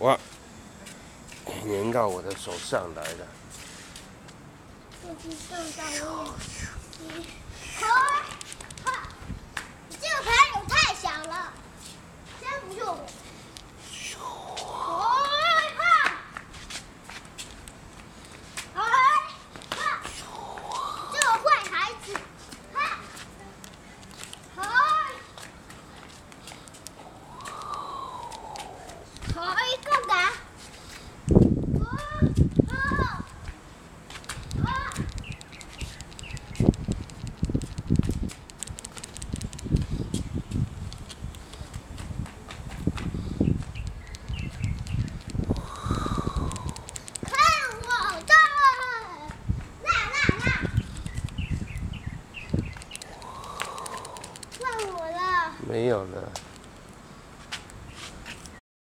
我粘到我的手上来的。没有了。